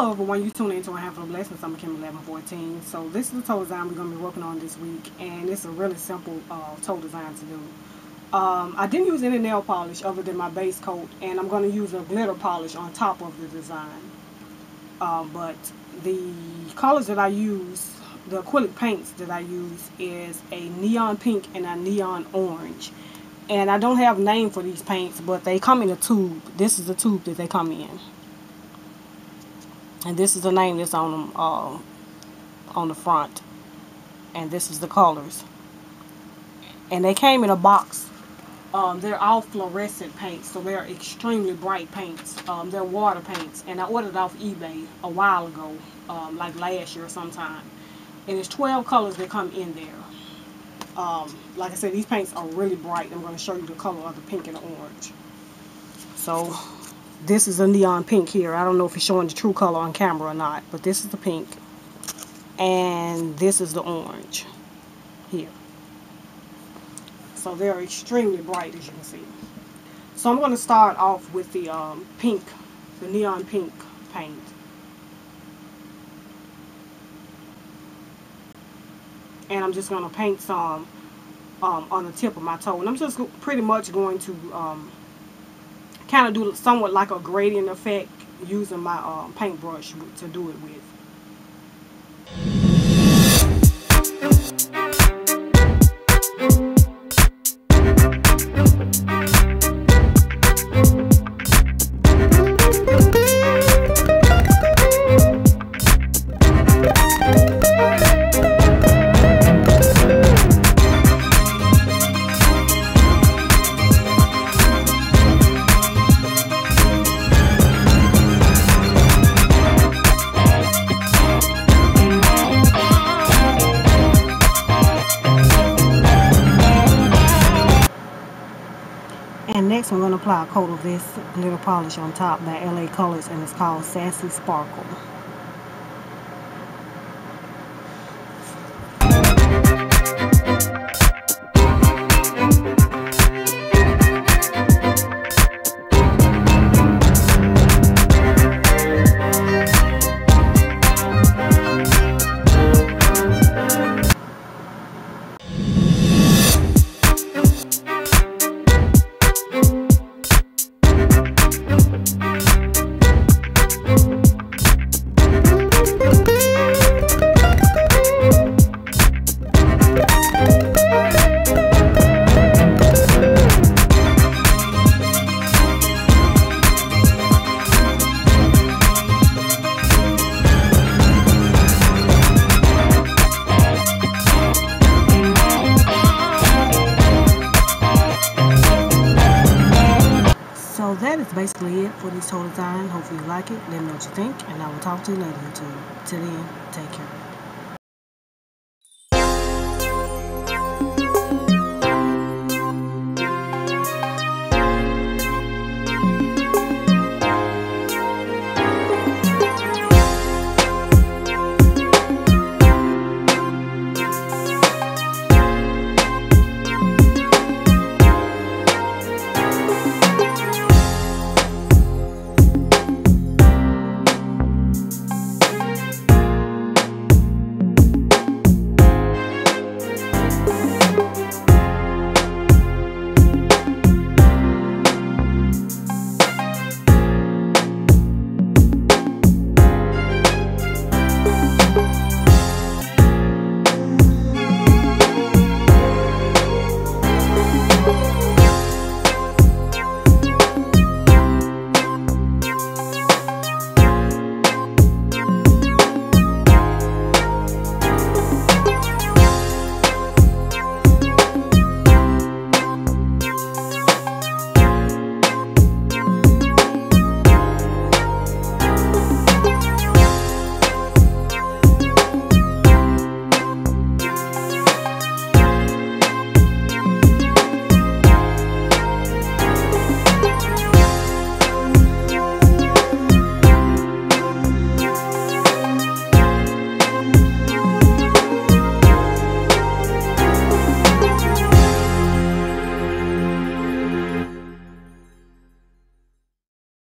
everyone. You tune into a handful of blessings. I'm Kim 1114. So this is the toe design we're going to be working on this week, and it's a really simple uh, toe design to do. Um, I didn't use any nail polish other than my base coat, and I'm going to use a glitter polish on top of the design. Uh, but the colors that I use, the acrylic paints that I use, is a neon pink and a neon orange. And I don't have a name for these paints, but they come in a tube. This is the tube that they come in and this is the name that's on them uh, on the front. And this is the colors. And they came in a box. Um, they're all fluorescent paints so they're extremely bright paints. Um, they're water paints. And I ordered off eBay a while ago um, like last year sometime. And it's 12 colors that come in there. Um, like I said these paints are really bright. I'm going to show you the color of the pink and the orange. So this is a neon pink here. I don't know if it's showing the true color on camera or not, but this is the pink. And this is the orange here. So they're extremely bright as you can see. So I'm going to start off with the um, pink, the neon pink paint. And I'm just going to paint some um, on the tip of my toe. And I'm just pretty much going to um, kind of do somewhat like a gradient effect using my um, paintbrush to do it with. And next I'm going to apply a coat of this glitter polish on top by LA Colors and it's called Sassy Sparkle. Is basically it for this whole design. Hopefully you like it. Let me know what you think. And I will talk to you later, YouTube. Till then, take care.